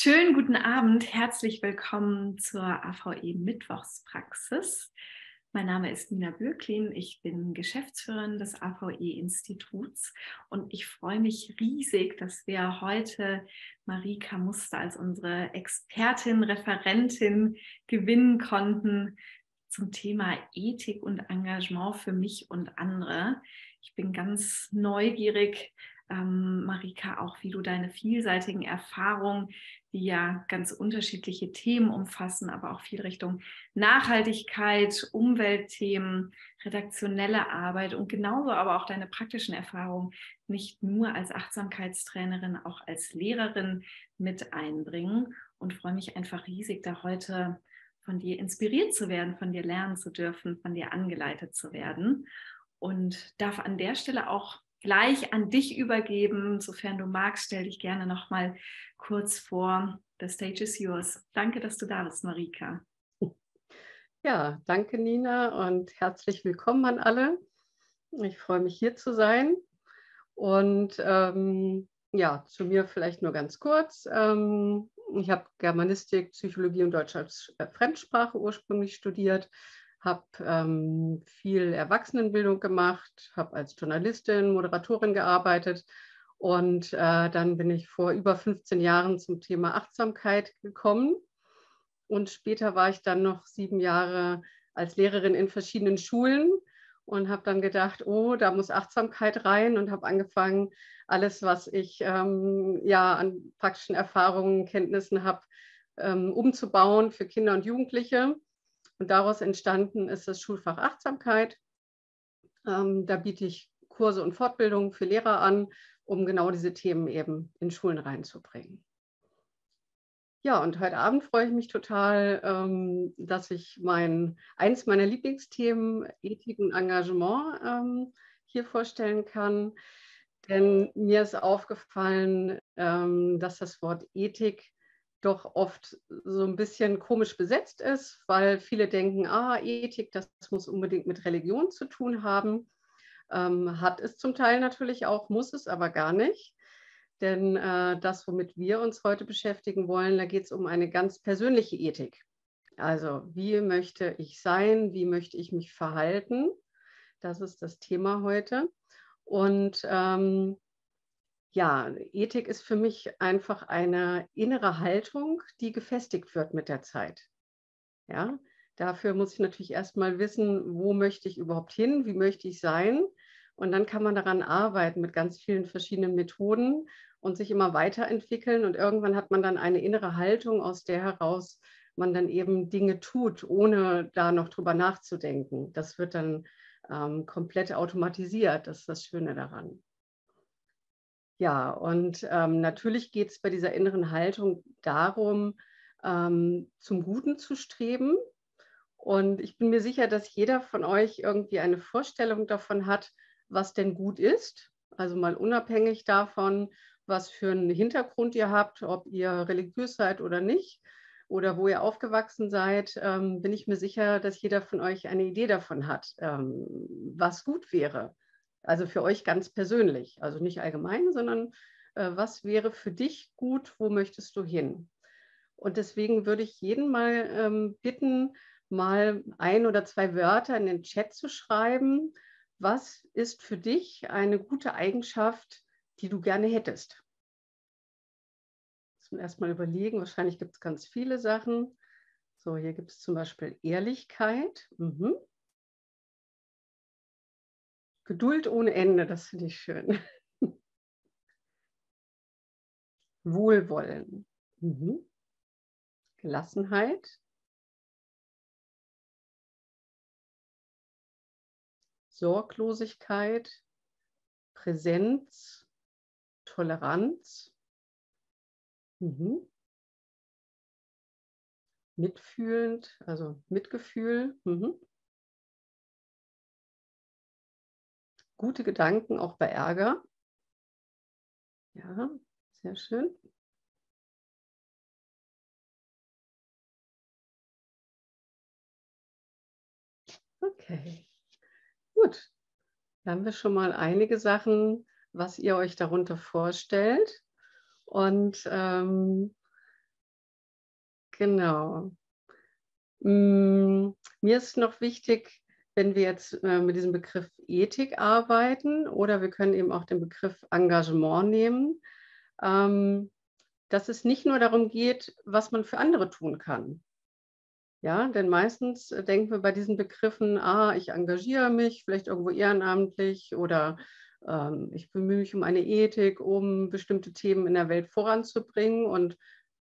Schönen guten Abend, herzlich willkommen zur AVE Mittwochspraxis. Mein Name ist Nina Bürklin, ich bin Geschäftsführerin des AVE-Instituts und ich freue mich riesig, dass wir heute Marika Muster als unsere Expertin, Referentin gewinnen konnten zum Thema Ethik und Engagement für mich und andere. Ich bin ganz neugierig, ähm, Marika, auch wie du deine vielseitigen Erfahrungen, die ja ganz unterschiedliche Themen umfassen, aber auch viel Richtung Nachhaltigkeit, Umweltthemen, redaktionelle Arbeit und genauso aber auch deine praktischen Erfahrungen nicht nur als Achtsamkeitstrainerin, auch als Lehrerin mit einbringen. Und freue mich einfach riesig, da heute von dir inspiriert zu werden, von dir lernen zu dürfen, von dir angeleitet zu werden. Und darf an der Stelle auch gleich an dich übergeben. Sofern du magst, stell dich gerne noch mal kurz vor. The stage is yours. Danke, dass du da bist, Marika. Ja, danke, Nina, und herzlich willkommen an alle. Ich freue mich, hier zu sein. Und ähm, ja, zu mir vielleicht nur ganz kurz. Ähm, ich habe Germanistik, Psychologie und Deutsch als äh, Fremdsprache ursprünglich studiert habe ähm, viel Erwachsenenbildung gemacht, habe als Journalistin, Moderatorin gearbeitet und äh, dann bin ich vor über 15 Jahren zum Thema Achtsamkeit gekommen. Und später war ich dann noch sieben Jahre als Lehrerin in verschiedenen Schulen und habe dann gedacht, oh, da muss Achtsamkeit rein und habe angefangen, alles, was ich ähm, ja an praktischen Erfahrungen, Kenntnissen habe, ähm, umzubauen für Kinder und Jugendliche. Und daraus entstanden ist das Schulfach Achtsamkeit. Ähm, da biete ich Kurse und Fortbildungen für Lehrer an, um genau diese Themen eben in Schulen reinzubringen. Ja, und heute Abend freue ich mich total, ähm, dass ich mein, eins meiner Lieblingsthemen, Ethik und Engagement, ähm, hier vorstellen kann. Denn mir ist aufgefallen, ähm, dass das Wort Ethik doch oft so ein bisschen komisch besetzt ist, weil viele denken, ah, Ethik, das muss unbedingt mit Religion zu tun haben. Ähm, hat es zum Teil natürlich auch, muss es aber gar nicht. Denn äh, das, womit wir uns heute beschäftigen wollen, da geht es um eine ganz persönliche Ethik. Also wie möchte ich sein, wie möchte ich mich verhalten? Das ist das Thema heute. Und ähm, ja, Ethik ist für mich einfach eine innere Haltung, die gefestigt wird mit der Zeit. Ja, dafür muss ich natürlich erstmal wissen, wo möchte ich überhaupt hin, wie möchte ich sein. Und dann kann man daran arbeiten mit ganz vielen verschiedenen Methoden und sich immer weiterentwickeln. Und irgendwann hat man dann eine innere Haltung, aus der heraus man dann eben Dinge tut, ohne da noch drüber nachzudenken. Das wird dann ähm, komplett automatisiert. Das ist das Schöne daran. Ja, und ähm, natürlich geht es bei dieser inneren Haltung darum, ähm, zum Guten zu streben. Und ich bin mir sicher, dass jeder von euch irgendwie eine Vorstellung davon hat, was denn gut ist. Also mal unabhängig davon, was für einen Hintergrund ihr habt, ob ihr religiös seid oder nicht oder wo ihr aufgewachsen seid, ähm, bin ich mir sicher, dass jeder von euch eine Idee davon hat, ähm, was gut wäre. Also für euch ganz persönlich, also nicht allgemein, sondern äh, was wäre für dich gut, wo möchtest du hin? Und deswegen würde ich jeden mal ähm, bitten, mal ein oder zwei Wörter in den Chat zu schreiben. Was ist für dich eine gute Eigenschaft, die du gerne hättest? Zum erstmal überlegen, wahrscheinlich gibt es ganz viele Sachen. So, hier gibt es zum Beispiel Ehrlichkeit. Mhm. Geduld ohne Ende, das finde ich schön. Wohlwollen. Mhm. Gelassenheit. Sorglosigkeit, Präsenz, Toleranz, mhm. mitfühlend, also Mitgefühl, mhm. Gute Gedanken auch bei Ärger. Ja, sehr schön. Okay, gut. Da haben wir schon mal einige Sachen, was ihr euch darunter vorstellt. Und ähm, Genau. Mm, mir ist noch wichtig, wenn wir jetzt äh, mit diesem Begriff Ethik arbeiten oder wir können eben auch den Begriff Engagement nehmen, ähm, dass es nicht nur darum geht, was man für andere tun kann. Ja, denn meistens äh, denken wir bei diesen Begriffen, ah, ich engagiere mich vielleicht irgendwo ehrenamtlich oder ähm, ich bemühe mich um eine Ethik, um bestimmte Themen in der Welt voranzubringen. Und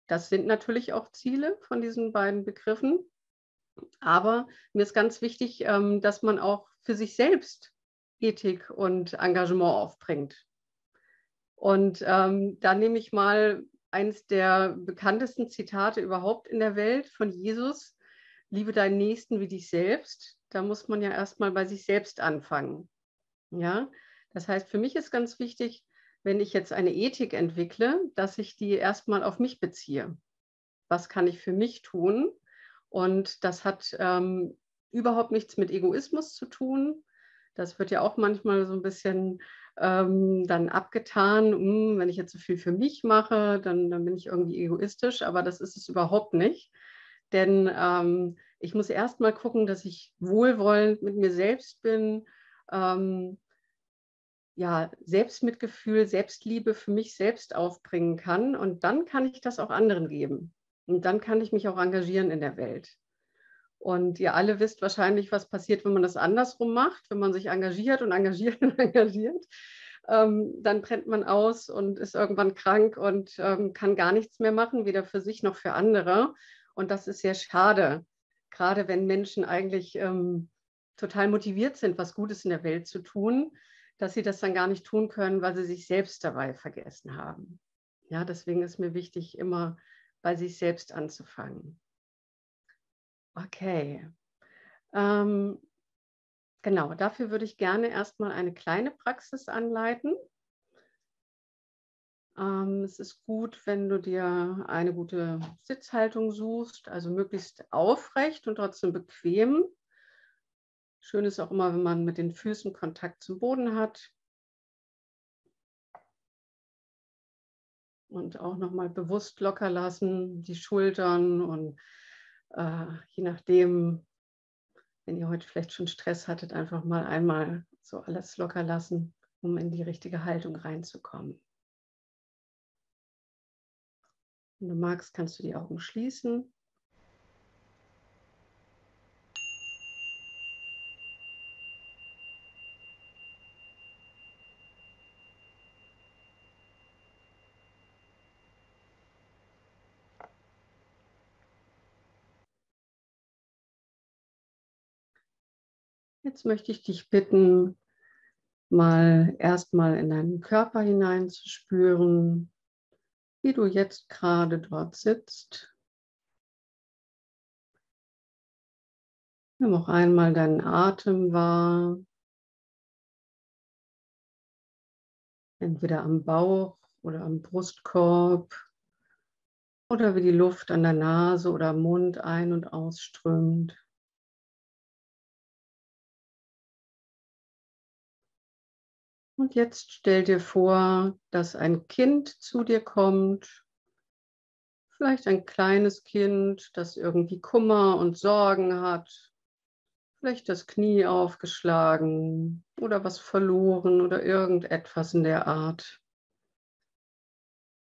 das sind natürlich auch Ziele von diesen beiden Begriffen. Aber mir ist ganz wichtig, ähm, dass man auch für sich selbst Ethik und Engagement aufbringt. Und ähm, da nehme ich mal eines der bekanntesten Zitate überhaupt in der Welt von Jesus. Liebe deinen Nächsten wie dich selbst. Da muss man ja erstmal bei sich selbst anfangen. Ja, das heißt, für mich ist ganz wichtig, wenn ich jetzt eine Ethik entwickle, dass ich die erstmal auf mich beziehe. Was kann ich für mich tun? Und das hat ähm, überhaupt nichts mit Egoismus zu tun. Das wird ja auch manchmal so ein bisschen ähm, dann abgetan. Hm, wenn ich jetzt so viel für mich mache, dann, dann, bin ich irgendwie egoistisch. Aber das ist es überhaupt nicht. Denn ähm, ich muss erst mal gucken, dass ich wohlwollend mit mir selbst bin. Ähm, ja, Selbstmitgefühl, Selbstliebe für mich selbst aufbringen kann. Und dann kann ich das auch anderen geben. Und dann kann ich mich auch engagieren in der Welt. Und ihr alle wisst wahrscheinlich, was passiert, wenn man das andersrum macht, wenn man sich engagiert und engagiert und engagiert. Ähm, dann brennt man aus und ist irgendwann krank und ähm, kann gar nichts mehr machen, weder für sich noch für andere. Und das ist sehr schade, gerade wenn Menschen eigentlich ähm, total motiviert sind, was Gutes in der Welt zu tun, dass sie das dann gar nicht tun können, weil sie sich selbst dabei vergessen haben. Ja, deswegen ist mir wichtig, immer bei sich selbst anzufangen. Okay. Ähm, genau, dafür würde ich gerne erstmal eine kleine Praxis anleiten. Ähm, es ist gut, wenn du dir eine gute Sitzhaltung suchst, also möglichst aufrecht und trotzdem bequem. Schön ist auch immer, wenn man mit den Füßen Kontakt zum Boden hat. Und auch nochmal bewusst locker lassen, die Schultern und äh, je nachdem, wenn ihr heute vielleicht schon Stress hattet, einfach mal einmal so alles locker lassen, um in die richtige Haltung reinzukommen. Wenn du magst, kannst du die Augen schließen. Jetzt möchte ich dich bitten, mal erstmal in deinen Körper hineinzuspüren, wie du jetzt gerade dort sitzt. Nimm auch einmal deinen Atem wahr, entweder am Bauch oder am Brustkorb oder wie die Luft an der Nase oder Mund ein- und ausströmt. Und jetzt stell dir vor, dass ein Kind zu dir kommt, vielleicht ein kleines Kind, das irgendwie Kummer und Sorgen hat, vielleicht das Knie aufgeschlagen oder was verloren oder irgendetwas in der Art.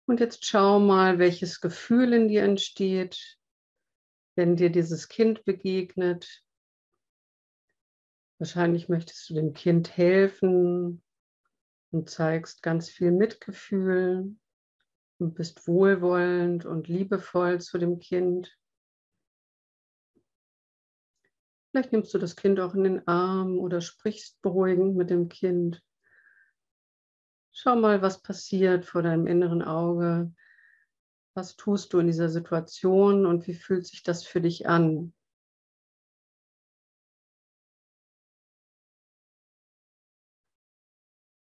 Und jetzt schau mal, welches Gefühl in dir entsteht, wenn dir dieses Kind begegnet. Wahrscheinlich möchtest du dem Kind helfen, und zeigst ganz viel Mitgefühl und bist wohlwollend und liebevoll zu dem Kind. Vielleicht nimmst du das Kind auch in den Arm oder sprichst beruhigend mit dem Kind. Schau mal, was passiert vor deinem inneren Auge. Was tust du in dieser Situation und wie fühlt sich das für dich an?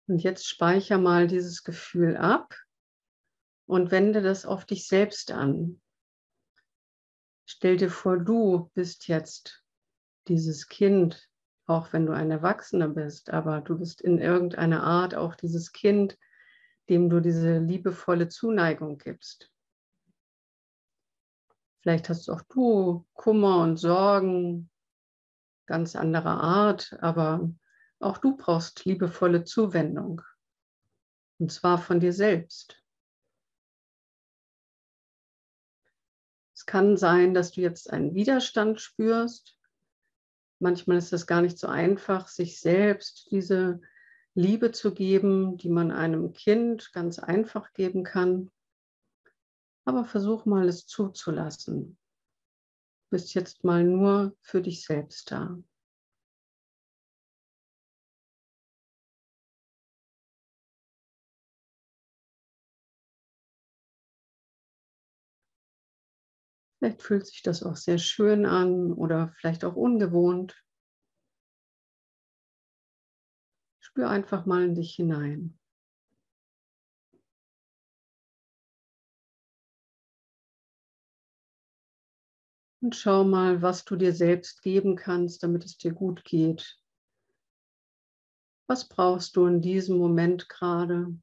Und jetzt speicher mal dieses Gefühl ab und wende das auf dich selbst an. Stell dir vor, du bist jetzt dieses Kind, auch wenn du ein Erwachsener bist, aber du bist in irgendeiner Art auch dieses Kind, dem du diese liebevolle Zuneigung gibst. Vielleicht hast auch du Kummer und Sorgen ganz anderer Art, aber auch du brauchst liebevolle Zuwendung. Und zwar von dir selbst. Es kann sein, dass du jetzt einen Widerstand spürst. Manchmal ist es gar nicht so einfach, sich selbst diese Liebe zu geben, die man einem Kind ganz einfach geben kann. Aber versuch mal es zuzulassen. Du bist jetzt mal nur für dich selbst da. Vielleicht fühlt sich das auch sehr schön an oder vielleicht auch ungewohnt. Spür einfach mal in dich hinein. Und schau mal, was du dir selbst geben kannst, damit es dir gut geht. Was brauchst du in diesem Moment gerade?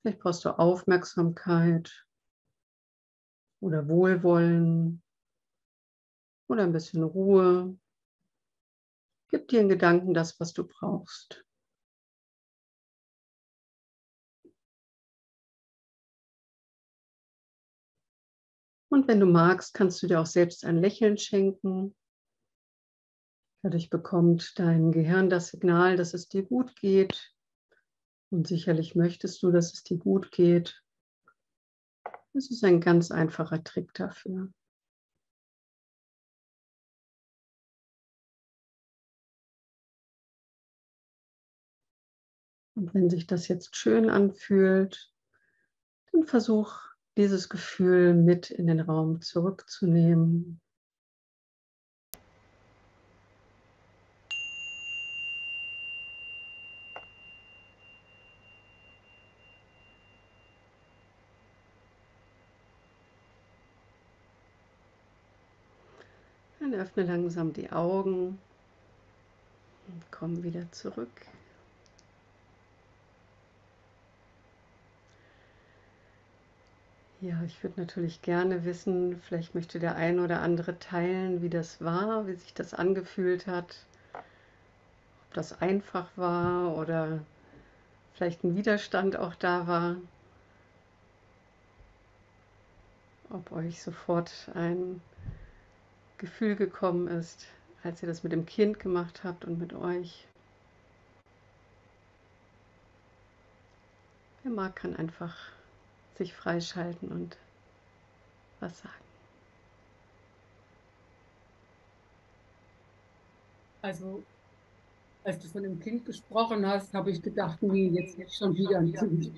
Vielleicht brauchst du Aufmerksamkeit oder Wohlwollen oder ein bisschen Ruhe. Gib dir in Gedanken das, was du brauchst. Und wenn du magst, kannst du dir auch selbst ein Lächeln schenken. Dadurch bekommt dein Gehirn das Signal, dass es dir gut geht. Und sicherlich möchtest du, dass es dir gut geht. Das ist ein ganz einfacher Trick dafür. Und wenn sich das jetzt schön anfühlt, dann versuch dieses Gefühl mit in den Raum zurückzunehmen. Dann öffne langsam die Augen und komm wieder zurück. Ja, ich würde natürlich gerne wissen, vielleicht möchte der ein oder andere teilen, wie das war, wie sich das angefühlt hat, ob das einfach war oder vielleicht ein Widerstand auch da war, ob euch sofort ein Gefühl gekommen ist, als ihr das mit dem Kind gemacht habt und mit euch. Wer mag, kann einfach sich freischalten und was sagen. Also, als du von dem Kind gesprochen hast, habe ich gedacht, nee, jetzt, jetzt schon wieder ein Kind.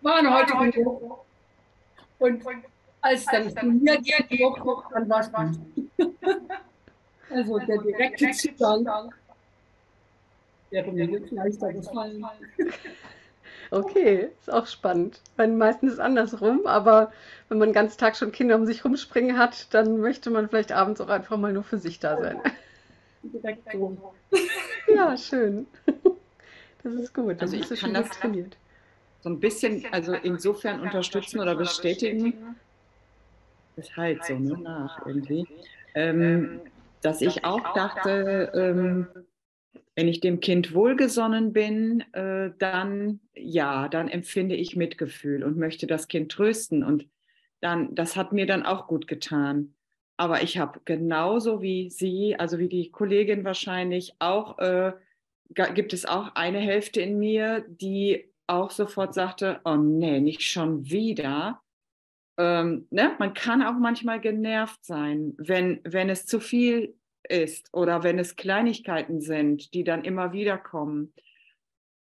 Waren heute und, und als dann zu mir geht, dann war es Also der direkte Zugang wäre mir jetzt leichter gefallen. Okay, ist auch spannend. Weil meistens ist es andersrum, aber wenn man den ganzen Tag schon Kinder um sich rumspringen hat, dann möchte man vielleicht abends auch einfach mal nur für sich da sein. Direkt so. Ja, schön. Das ist gut. Also ich kann das trainiert. so ein bisschen, also insofern unterstützen oder bestätigen, das halt so ne, nach irgendwie, ähm, dass ich auch dachte, ähm, wenn ich dem Kind wohlgesonnen bin, äh, dann ja, dann empfinde ich Mitgefühl und möchte das Kind trösten. Und dann, das hat mir dann auch gut getan. Aber ich habe genauso wie Sie, also wie die Kollegin wahrscheinlich, auch äh, gibt es auch eine Hälfte in mir, die auch sofort sagte, oh nee, nicht schon wieder ähm, ne? man kann auch manchmal genervt sein, wenn, wenn es zu viel ist oder wenn es Kleinigkeiten sind, die dann immer wieder kommen.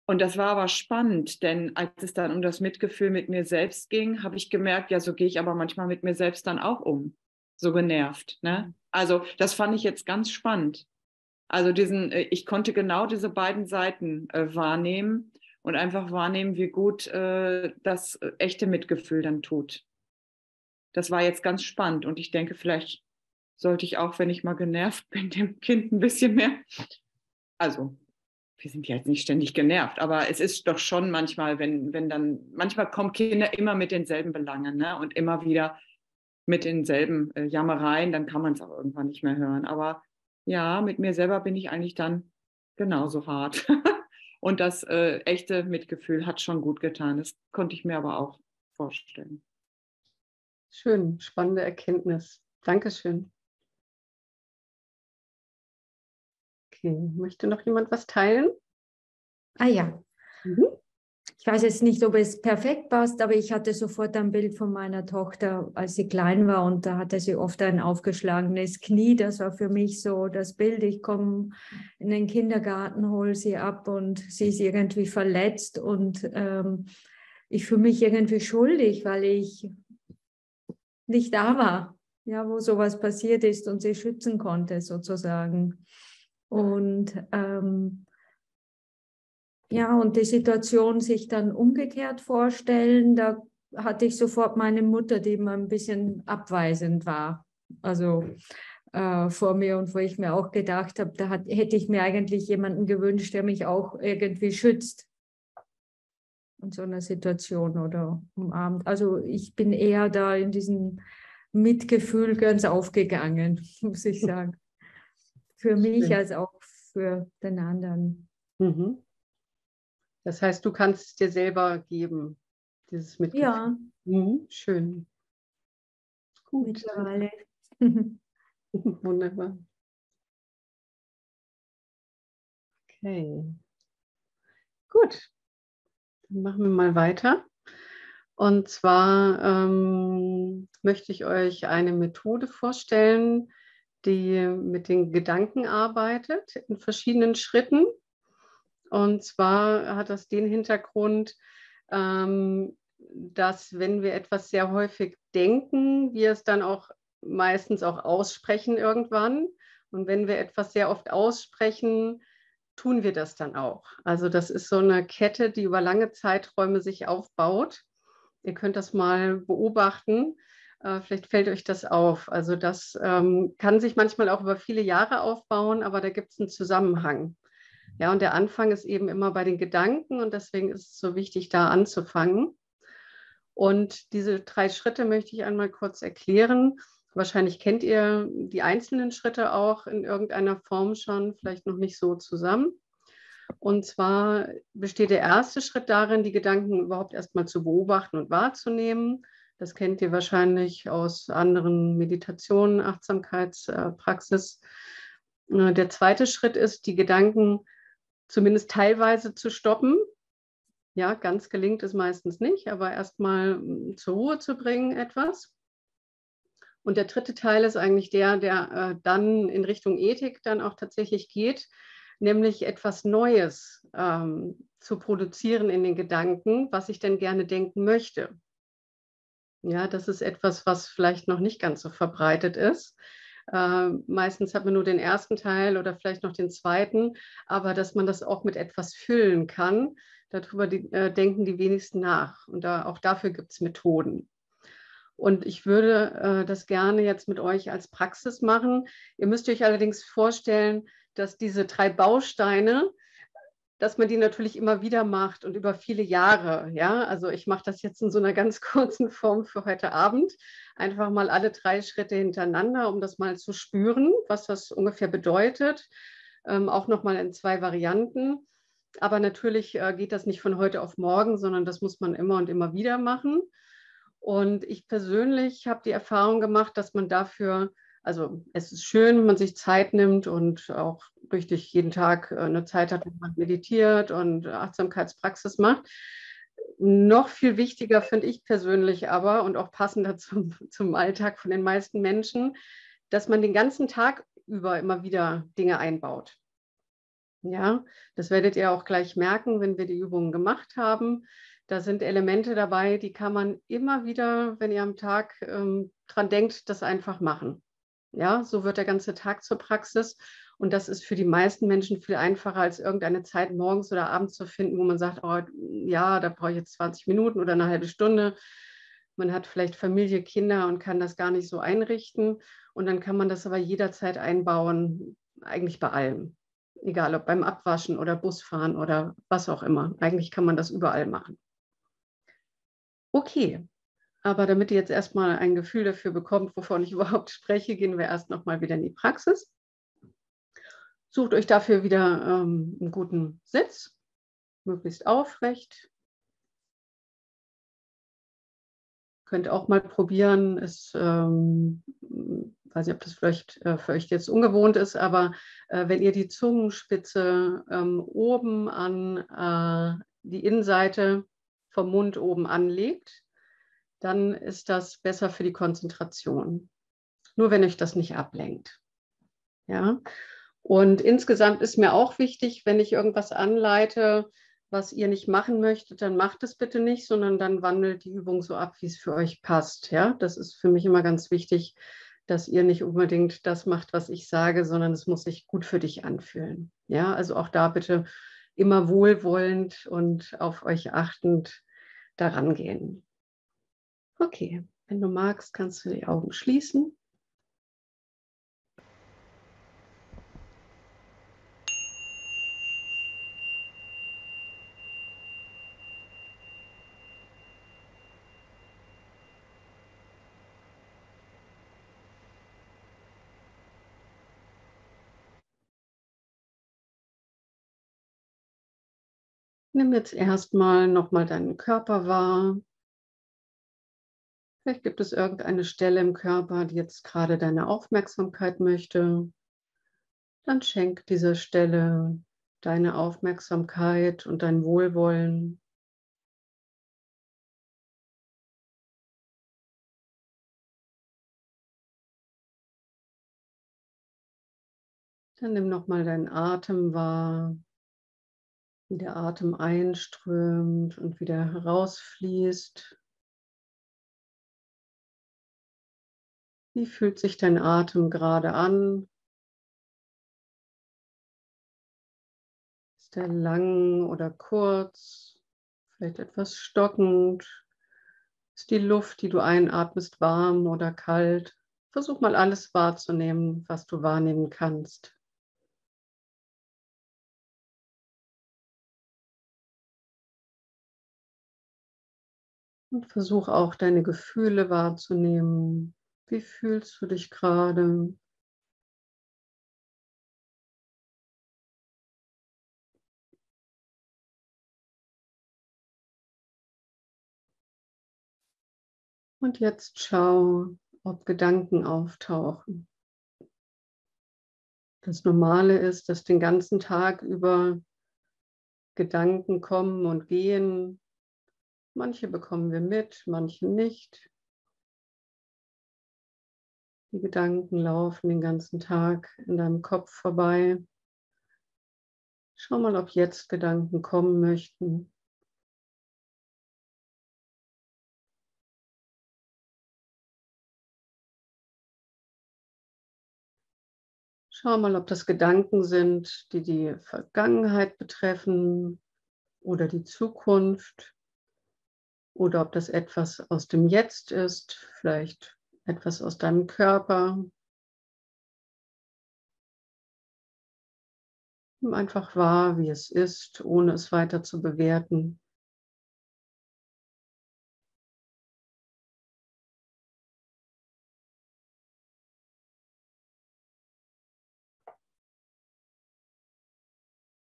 Und das war aber spannend, denn als es dann um das Mitgefühl mit mir selbst ging, habe ich gemerkt, ja, so gehe ich aber manchmal mit mir selbst dann auch um. So genervt. Ne? Also das fand ich jetzt ganz spannend. Also diesen, äh, ich konnte genau diese beiden Seiten äh, wahrnehmen und einfach wahrnehmen, wie gut äh, das äh, echte Mitgefühl dann tut das war jetzt ganz spannend und ich denke, vielleicht sollte ich auch, wenn ich mal genervt bin, dem Kind ein bisschen mehr. Also, wir sind ja jetzt nicht ständig genervt, aber es ist doch schon manchmal, wenn, wenn dann, manchmal kommen Kinder immer mit denselben Belangen ne? und immer wieder mit denselben äh, Jammereien, dann kann man es auch irgendwann nicht mehr hören. Aber ja, mit mir selber bin ich eigentlich dann genauso hart. Und das äh, echte Mitgefühl hat schon gut getan. Das konnte ich mir aber auch vorstellen. Schön, spannende Erkenntnis. Dankeschön. Okay, möchte noch jemand was teilen? Ah ja. Mhm. Ich weiß jetzt nicht, ob es perfekt passt, aber ich hatte sofort ein Bild von meiner Tochter, als sie klein war und da hatte sie oft ein aufgeschlagenes Knie. Das war für mich so das Bild. Ich komme in den Kindergarten, hole sie ab und sie ist irgendwie verletzt und ähm, ich fühle mich irgendwie schuldig, weil ich nicht da war, ja, wo sowas passiert ist und sie schützen konnte sozusagen. Und ähm, ja, und die Situation sich dann umgekehrt vorstellen, da hatte ich sofort meine Mutter, die immer ein bisschen abweisend war. Also äh, vor mir und wo ich mir auch gedacht habe, da hat, hätte ich mir eigentlich jemanden gewünscht, der mich auch irgendwie schützt in so einer Situation oder umarmt. Also ich bin eher da in diesem Mitgefühl ganz aufgegangen, muss ich sagen. Für mich als auch für den anderen. Mhm. Das heißt, du kannst es dir selber geben, dieses Mitgefühl. Ja. Mhm, schön. Gut. Mittlerweile. Wunderbar. Okay. Gut. Machen wir mal weiter. Und zwar ähm, möchte ich euch eine Methode vorstellen, die mit den Gedanken arbeitet in verschiedenen Schritten. Und zwar hat das den Hintergrund, ähm, dass wenn wir etwas sehr häufig denken, wir es dann auch meistens auch aussprechen irgendwann. Und wenn wir etwas sehr oft aussprechen, tun wir das dann auch. Also das ist so eine Kette, die über lange Zeiträume sich aufbaut. Ihr könnt das mal beobachten. Äh, vielleicht fällt euch das auf. Also das ähm, kann sich manchmal auch über viele Jahre aufbauen, aber da gibt es einen Zusammenhang. Ja, und der Anfang ist eben immer bei den Gedanken und deswegen ist es so wichtig, da anzufangen. Und diese drei Schritte möchte ich einmal kurz erklären. Wahrscheinlich kennt ihr die einzelnen Schritte auch in irgendeiner Form schon, vielleicht noch nicht so zusammen. Und zwar besteht der erste Schritt darin, die Gedanken überhaupt erstmal zu beobachten und wahrzunehmen. Das kennt ihr wahrscheinlich aus anderen Meditationen, Achtsamkeitspraxis. Der zweite Schritt ist, die Gedanken zumindest teilweise zu stoppen. Ja, ganz gelingt es meistens nicht, aber erstmal hm, zur Ruhe zu bringen etwas. Und der dritte Teil ist eigentlich der, der äh, dann in Richtung Ethik dann auch tatsächlich geht, nämlich etwas Neues ähm, zu produzieren in den Gedanken, was ich denn gerne denken möchte. Ja, das ist etwas, was vielleicht noch nicht ganz so verbreitet ist. Äh, meistens hat man nur den ersten Teil oder vielleicht noch den zweiten, aber dass man das auch mit etwas füllen kann, darüber die, äh, denken die wenigsten nach. Und da, auch dafür gibt es Methoden. Und ich würde äh, das gerne jetzt mit euch als Praxis machen. Ihr müsst euch allerdings vorstellen, dass diese drei Bausteine, dass man die natürlich immer wieder macht und über viele Jahre. Ja, also ich mache das jetzt in so einer ganz kurzen Form für heute Abend. Einfach mal alle drei Schritte hintereinander, um das mal zu spüren, was das ungefähr bedeutet. Ähm, auch nochmal in zwei Varianten. Aber natürlich äh, geht das nicht von heute auf morgen, sondern das muss man immer und immer wieder machen. Und ich persönlich habe die Erfahrung gemacht, dass man dafür also es ist schön, wenn man sich Zeit nimmt und auch richtig jeden Tag äh, eine Zeit hat, wo man meditiert und Achtsamkeitspraxis macht. Noch viel wichtiger finde ich persönlich aber und auch passender zum, zum Alltag von den meisten Menschen, dass man den ganzen Tag über immer wieder Dinge einbaut. Ja, das werdet ihr auch gleich merken, wenn wir die Übungen gemacht haben. Da sind Elemente dabei, die kann man immer wieder, wenn ihr am Tag ähm, dran denkt, das einfach machen. Ja, so wird der ganze Tag zur Praxis. Und das ist für die meisten Menschen viel einfacher, als irgendeine Zeit morgens oder abends zu finden, wo man sagt, oh, ja, da brauche ich jetzt 20 Minuten oder eine halbe Stunde. Man hat vielleicht Familie, Kinder und kann das gar nicht so einrichten. Und dann kann man das aber jederzeit einbauen, eigentlich bei allem. Egal ob beim Abwaschen oder Busfahren oder was auch immer. Eigentlich kann man das überall machen. Okay, Aber damit ihr jetzt erstmal ein Gefühl dafür bekommt, wovon ich überhaupt spreche, gehen wir erst nochmal wieder in die Praxis. Sucht euch dafür wieder ähm, einen guten Sitz, möglichst aufrecht. Könnt auch mal probieren, es, ähm, weiß nicht, ob das vielleicht äh, für euch jetzt ungewohnt ist, aber äh, wenn ihr die Zungenspitze ähm, oben an äh, die Innenseite vom Mund oben anlegt, dann ist das besser für die Konzentration. Nur wenn euch das nicht ablenkt. Ja. Und insgesamt ist mir auch wichtig, wenn ich irgendwas anleite, was ihr nicht machen möchtet, dann macht es bitte nicht, sondern dann wandelt die Übung so ab, wie es für euch passt. Ja, das ist für mich immer ganz wichtig, dass ihr nicht unbedingt das macht, was ich sage, sondern es muss sich gut für dich anfühlen. Ja, also auch da bitte immer wohlwollend und auf euch achtend daran gehen. Okay, wenn du magst, kannst du die Augen schließen. Nimm jetzt erstmal nochmal deinen Körper wahr. Vielleicht gibt es irgendeine Stelle im Körper, die jetzt gerade deine Aufmerksamkeit möchte. Dann schenk dieser Stelle deine Aufmerksamkeit und dein Wohlwollen. Dann nimm nochmal deinen Atem wahr, wie der Atem einströmt und wieder herausfließt. Wie fühlt sich dein Atem gerade an? Ist er lang oder kurz? Vielleicht etwas stockend? Ist die Luft, die du einatmest, warm oder kalt? Versuch mal alles wahrzunehmen, was du wahrnehmen kannst. Und versuch auch deine Gefühle wahrzunehmen. Wie fühlst du dich gerade? Und jetzt schau, ob Gedanken auftauchen. Das Normale ist, dass den ganzen Tag über Gedanken kommen und gehen. Manche bekommen wir mit, manche nicht. Die Gedanken laufen den ganzen Tag in deinem Kopf vorbei. Schau mal, ob jetzt Gedanken kommen möchten. Schau mal, ob das Gedanken sind, die die Vergangenheit betreffen oder die Zukunft oder ob das etwas aus dem Jetzt ist, vielleicht etwas aus deinem Körper. Nimm einfach wahr, wie es ist, ohne es weiter zu bewerten.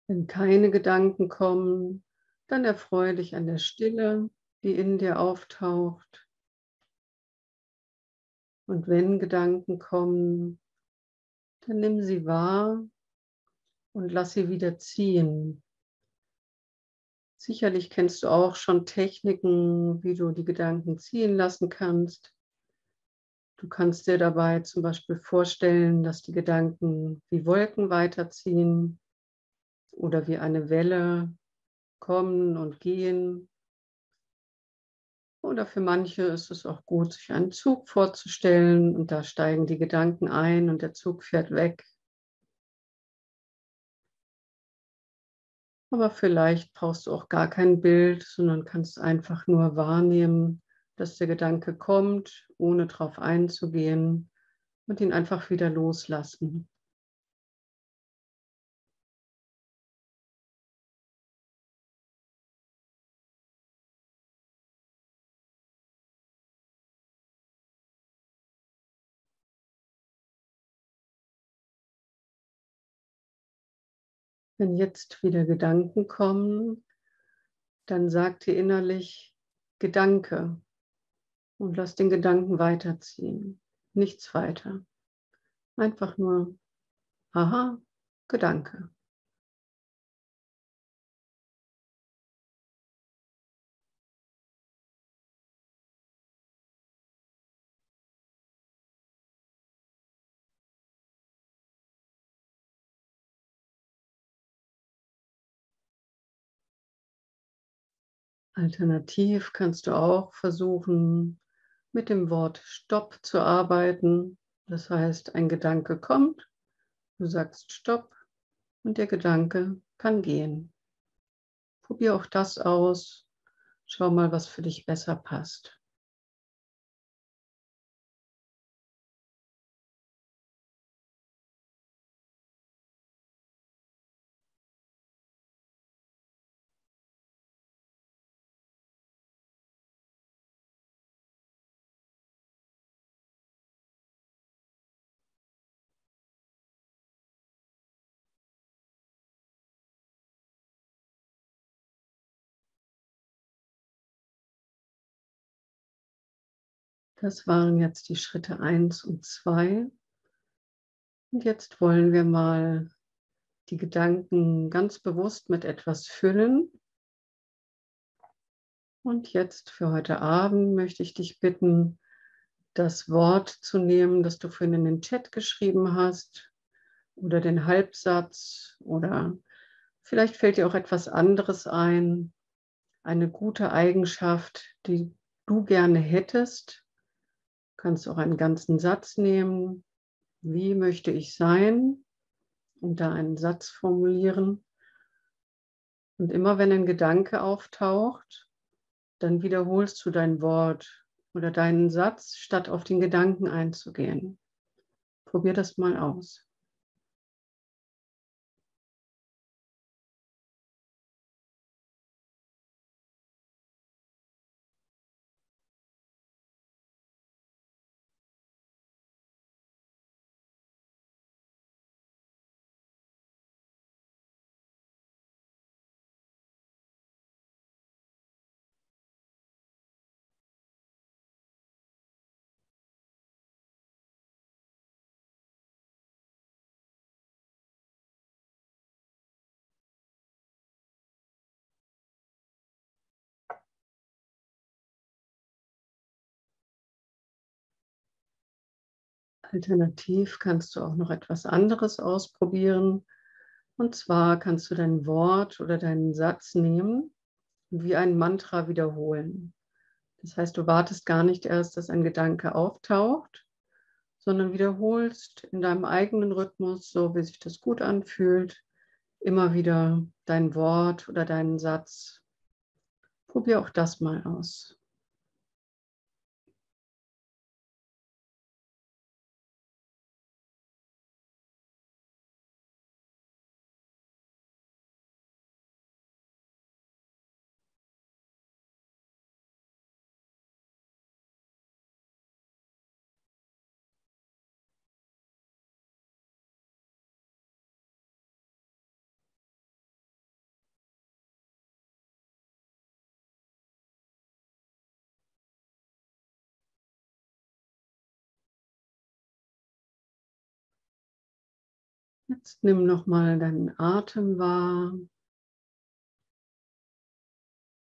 Wenn keine Gedanken kommen, dann erfreue dich an der Stille, die in dir auftaucht. Und wenn Gedanken kommen, dann nimm sie wahr und lass sie wieder ziehen. Sicherlich kennst du auch schon Techniken, wie du die Gedanken ziehen lassen kannst. Du kannst dir dabei zum Beispiel vorstellen, dass die Gedanken wie Wolken weiterziehen oder wie eine Welle kommen und gehen oder für manche ist es auch gut, sich einen Zug vorzustellen und da steigen die Gedanken ein und der Zug fährt weg. Aber vielleicht brauchst du auch gar kein Bild, sondern kannst einfach nur wahrnehmen, dass der Gedanke kommt, ohne darauf einzugehen und ihn einfach wieder loslassen. Wenn jetzt wieder Gedanken kommen, dann sag dir innerlich Gedanke und lass den Gedanken weiterziehen. Nichts weiter. Einfach nur, aha, Gedanke. Alternativ kannst du auch versuchen, mit dem Wort Stopp zu arbeiten. Das heißt, ein Gedanke kommt, du sagst Stopp und der Gedanke kann gehen. Probier auch das aus. Schau mal, was für dich besser passt. Das waren jetzt die Schritte 1 und 2. Und jetzt wollen wir mal die Gedanken ganz bewusst mit etwas füllen. Und jetzt für heute Abend möchte ich dich bitten, das Wort zu nehmen, das du vorhin in den Chat geschrieben hast oder den Halbsatz oder vielleicht fällt dir auch etwas anderes ein, eine gute Eigenschaft, die du gerne hättest, kannst auch einen ganzen Satz nehmen. Wie möchte ich sein? Und da einen Satz formulieren. Und immer wenn ein Gedanke auftaucht, dann wiederholst du dein Wort oder deinen Satz, statt auf den Gedanken einzugehen. Probier das mal aus. Alternativ kannst du auch noch etwas anderes ausprobieren. Und zwar kannst du dein Wort oder deinen Satz nehmen und wie ein Mantra wiederholen. Das heißt, du wartest gar nicht erst, dass ein Gedanke auftaucht, sondern wiederholst in deinem eigenen Rhythmus, so wie sich das gut anfühlt, immer wieder dein Wort oder deinen Satz. Probier auch das mal aus. Jetzt nimm nochmal deinen Atem wahr.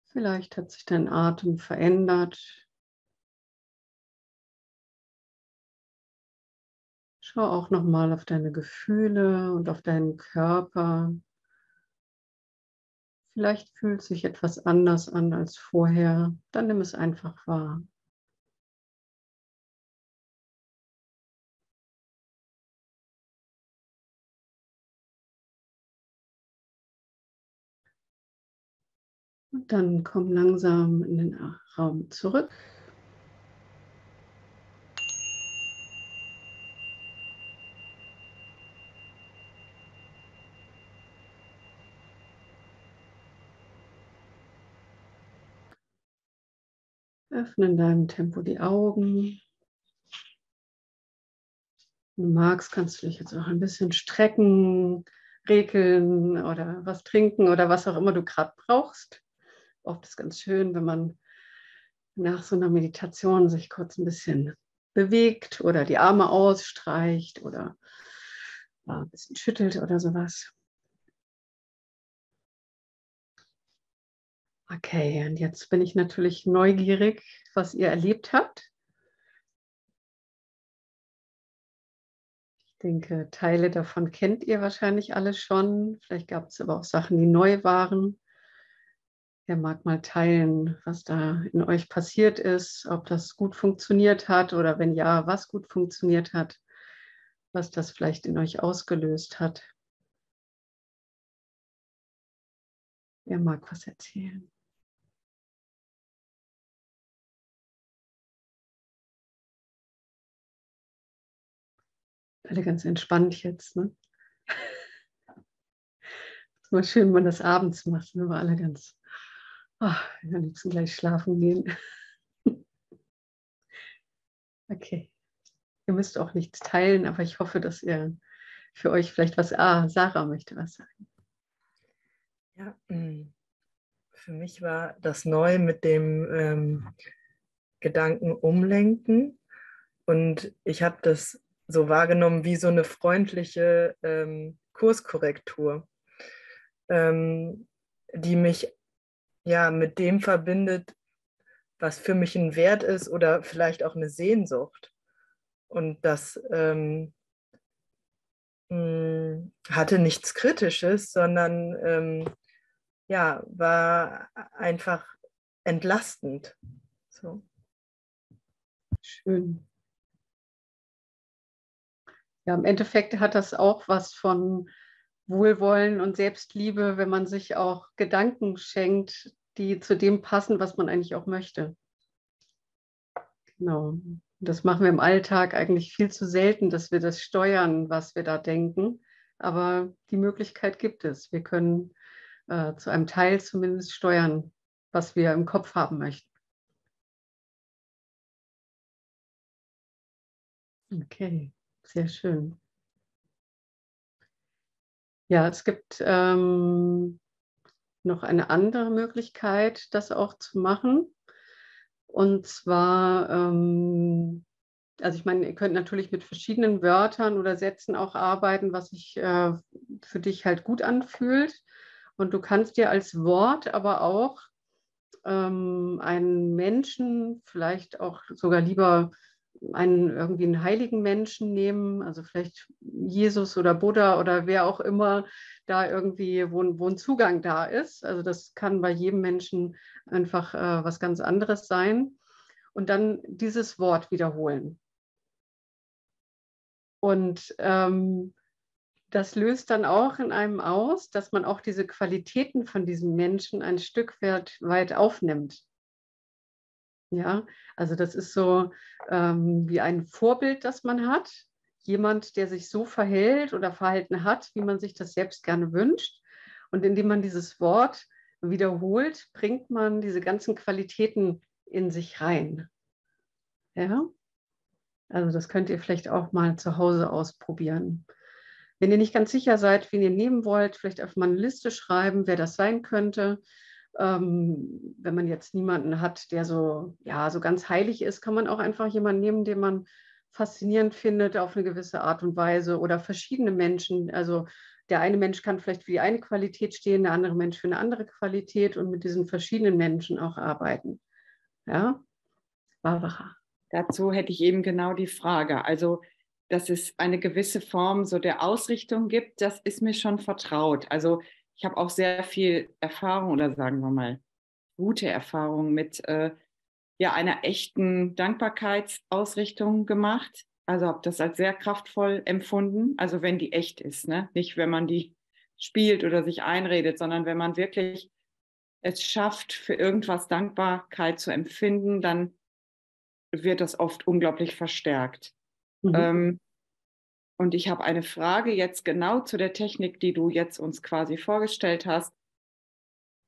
Vielleicht hat sich dein Atem verändert. Schau auch nochmal auf deine Gefühle und auf deinen Körper. Vielleicht fühlt sich etwas anders an als vorher. Dann nimm es einfach wahr. Und dann komm langsam in den Raum zurück. Öffne in deinem Tempo die Augen. Wenn du magst, kannst du dich jetzt auch ein bisschen strecken, rekeln oder was trinken oder was auch immer du gerade brauchst. Oft ist ganz schön, wenn man nach so einer Meditation sich kurz ein bisschen bewegt oder die Arme ausstreicht oder ein bisschen schüttelt oder sowas. Okay, und jetzt bin ich natürlich neugierig, was ihr erlebt habt. Ich denke, Teile davon kennt ihr wahrscheinlich alle schon. Vielleicht gab es aber auch Sachen, die neu waren. Wer mag mal teilen, was da in euch passiert ist, ob das gut funktioniert hat oder wenn ja, was gut funktioniert hat, was das vielleicht in euch ausgelöst hat. Wer mag was erzählen? Alle ganz entspannt jetzt, ne? ist mal schön, wenn man das abends macht, ne? wir alle ganz Oh, am liebsten gleich schlafen gehen. Okay. Ihr müsst auch nichts teilen, aber ich hoffe, dass ihr für euch vielleicht was. Ah, Sarah möchte was sagen. Ja, mm. für mich war das neu mit dem ähm, Gedanken umlenken. Und ich habe das so wahrgenommen wie so eine freundliche ähm, Kurskorrektur, ähm, die mich ja mit dem verbindet, was für mich ein Wert ist oder vielleicht auch eine Sehnsucht. Und das ähm, hm, hatte nichts Kritisches, sondern ähm, ja, war einfach entlastend. So. Schön. Ja, im Endeffekt hat das auch was von Wohlwollen und Selbstliebe, wenn man sich auch Gedanken schenkt, die zu dem passen, was man eigentlich auch möchte. Genau. Das machen wir im Alltag eigentlich viel zu selten, dass wir das steuern, was wir da denken. Aber die Möglichkeit gibt es. Wir können äh, zu einem Teil zumindest steuern, was wir im Kopf haben möchten. Okay, sehr schön. Ja, es gibt ähm, noch eine andere Möglichkeit, das auch zu machen. Und zwar, ähm, also ich meine, ihr könnt natürlich mit verschiedenen Wörtern oder Sätzen auch arbeiten, was sich äh, für dich halt gut anfühlt. Und du kannst dir als Wort aber auch ähm, einen Menschen, vielleicht auch sogar lieber einen irgendwie einen heiligen Menschen nehmen, also vielleicht Jesus oder Buddha oder wer auch immer da irgendwie, wo, wo ein Zugang da ist. Also das kann bei jedem Menschen einfach äh, was ganz anderes sein. Und dann dieses Wort wiederholen. Und ähm, das löst dann auch in einem aus, dass man auch diese Qualitäten von diesem Menschen ein Stück weit, weit aufnimmt. Ja, also das ist so ähm, wie ein Vorbild, das man hat. Jemand, der sich so verhält oder verhalten hat, wie man sich das selbst gerne wünscht. Und indem man dieses Wort wiederholt, bringt man diese ganzen Qualitäten in sich rein. Ja, also das könnt ihr vielleicht auch mal zu Hause ausprobieren. Wenn ihr nicht ganz sicher seid, wen ihr nehmen wollt, vielleicht einfach mal eine Liste schreiben, wer das sein könnte. Ähm, wenn man jetzt niemanden hat, der so, ja, so ganz heilig ist, kann man auch einfach jemanden nehmen, den man faszinierend findet auf eine gewisse Art und Weise oder verschiedene Menschen. Also der eine Mensch kann vielleicht für die eine Qualität stehen, der andere Mensch für eine andere Qualität und mit diesen verschiedenen Menschen auch arbeiten. Ja, Barbara. Dazu hätte ich eben genau die Frage. Also, dass es eine gewisse Form so der Ausrichtung gibt, das ist mir schon vertraut. Also ich habe auch sehr viel Erfahrung oder sagen wir mal gute Erfahrung mit äh, ja, einer echten Dankbarkeitsausrichtung gemacht. Also habe das als sehr kraftvoll empfunden. Also wenn die echt ist, ne? nicht wenn man die spielt oder sich einredet, sondern wenn man wirklich es schafft, für irgendwas Dankbarkeit zu empfinden, dann wird das oft unglaublich verstärkt. Mhm. Ähm, und ich habe eine Frage jetzt genau zu der Technik, die du jetzt uns quasi vorgestellt hast.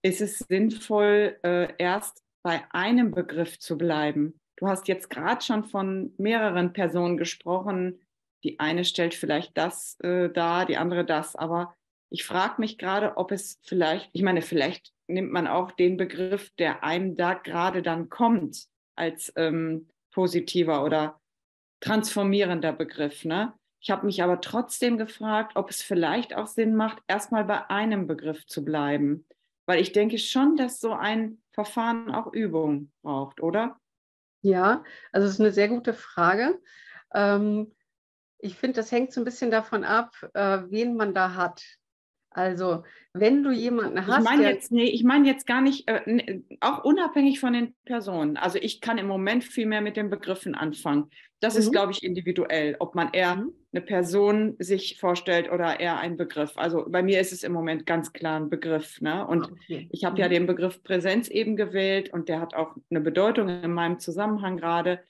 Ist es sinnvoll, äh, erst bei einem Begriff zu bleiben? Du hast jetzt gerade schon von mehreren Personen gesprochen. Die eine stellt vielleicht das äh, dar, die andere das. Aber ich frage mich gerade, ob es vielleicht, ich meine, vielleicht nimmt man auch den Begriff, der einem da gerade dann kommt, als ähm, positiver oder transformierender Begriff. Ne? Ich habe mich aber trotzdem gefragt, ob es vielleicht auch Sinn macht, erstmal bei einem Begriff zu bleiben. Weil ich denke schon, dass so ein Verfahren auch Übung braucht, oder? Ja, also es ist eine sehr gute Frage. Ähm, ich finde, das hängt so ein bisschen davon ab, äh, wen man da hat. Also, wenn du jemanden hast. Ich meine jetzt, nee, ich meine jetzt gar nicht, äh, auch unabhängig von den Personen. Also, ich kann im Moment viel mehr mit den Begriffen anfangen. Das mhm. ist, glaube ich, individuell, ob man eher mhm. eine Person sich vorstellt oder eher ein Begriff. Also, bei mir ist es im Moment ganz klar ein Begriff. Ne? Und okay. ich habe mhm. ja den Begriff Präsenz eben gewählt und der hat auch eine Bedeutung in meinem Zusammenhang gerade.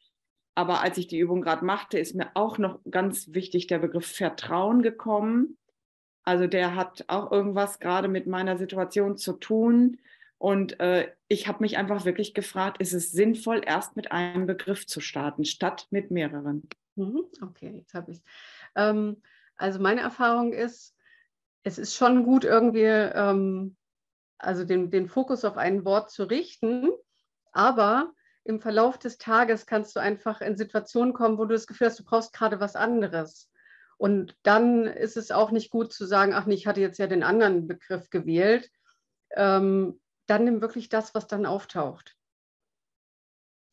Aber als ich die Übung gerade machte, ist mir auch noch ganz wichtig der Begriff Vertrauen gekommen also der hat auch irgendwas gerade mit meiner Situation zu tun. Und äh, ich habe mich einfach wirklich gefragt, ist es sinnvoll, erst mit einem Begriff zu starten, statt mit mehreren? Mhm, okay, jetzt habe ich es. Ähm, also meine Erfahrung ist, es ist schon gut, irgendwie ähm, also den, den Fokus auf ein Wort zu richten, aber im Verlauf des Tages kannst du einfach in Situationen kommen, wo du das Gefühl hast, du brauchst gerade was anderes. Und dann ist es auch nicht gut zu sagen, ach, ich hatte jetzt ja den anderen Begriff gewählt. Ähm, dann nimm wirklich das, was dann auftaucht.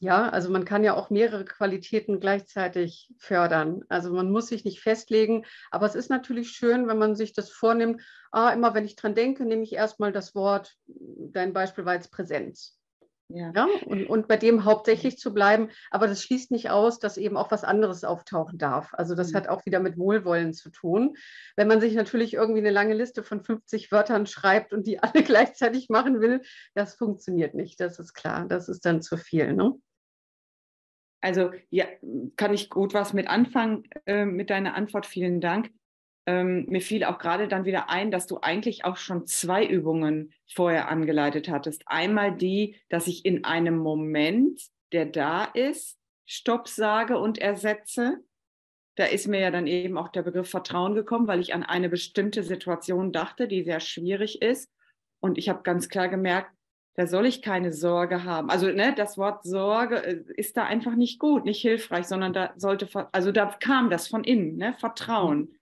Ja, also man kann ja auch mehrere Qualitäten gleichzeitig fördern. Also man muss sich nicht festlegen, aber es ist natürlich schön, wenn man sich das vornimmt. Ah, immer wenn ich dran denke, nehme ich erstmal das Wort, dein Beispiel war jetzt Präsenz. Ja. ja und, und bei dem hauptsächlich zu bleiben. Aber das schließt nicht aus, dass eben auch was anderes auftauchen darf. Also das mhm. hat auch wieder mit Wohlwollen zu tun. Wenn man sich natürlich irgendwie eine lange Liste von 50 Wörtern schreibt und die alle gleichzeitig machen will, das funktioniert nicht. Das ist klar. Das ist dann zu viel. Ne? Also ja, kann ich gut was mit anfangen äh, mit deiner Antwort. Vielen Dank ähm, mir fiel auch gerade dann wieder ein, dass du eigentlich auch schon zwei Übungen vorher angeleitet hattest. Einmal die, dass ich in einem Moment, der da ist, Stopp sage und ersetze. Da ist mir ja dann eben auch der Begriff Vertrauen gekommen, weil ich an eine bestimmte Situation dachte, die sehr schwierig ist. Und ich habe ganz klar gemerkt, da soll ich keine Sorge haben. Also ne, das Wort Sorge äh, ist da einfach nicht gut, nicht hilfreich, sondern da sollte, also da kam das von innen, ne, Vertrauen.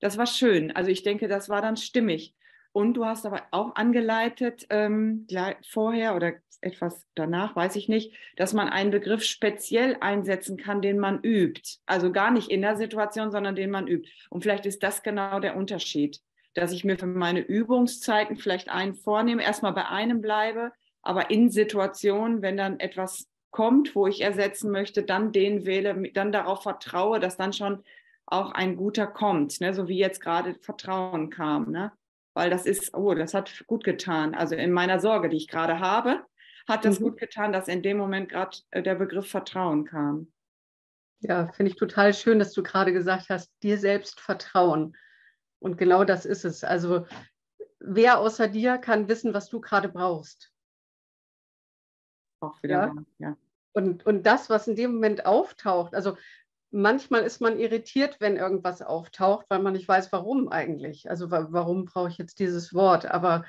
Das war schön. Also ich denke, das war dann stimmig. Und du hast aber auch angeleitet, ähm, vorher oder etwas danach, weiß ich nicht, dass man einen Begriff speziell einsetzen kann, den man übt. Also gar nicht in der Situation, sondern den man übt. Und vielleicht ist das genau der Unterschied, dass ich mir für meine Übungszeiten vielleicht einen vornehme, erstmal bei einem bleibe, aber in Situationen, wenn dann etwas kommt, wo ich ersetzen möchte, dann den wähle, dann darauf vertraue, dass dann schon auch ein guter kommt, ne? so wie jetzt gerade Vertrauen kam. Ne? Weil das ist, oh, das hat gut getan. Also in meiner Sorge, die ich gerade habe, hat das mhm. gut getan, dass in dem Moment gerade äh, der Begriff Vertrauen kam. Ja, finde ich total schön, dass du gerade gesagt hast, dir selbst vertrauen. Und genau das ist es. Also wer außer dir kann wissen, was du gerade brauchst? Auch wieder, ja. ja. Und, und das, was in dem Moment auftaucht, also manchmal ist man irritiert, wenn irgendwas auftaucht, weil man nicht weiß, warum eigentlich. Also warum brauche ich jetzt dieses Wort? Aber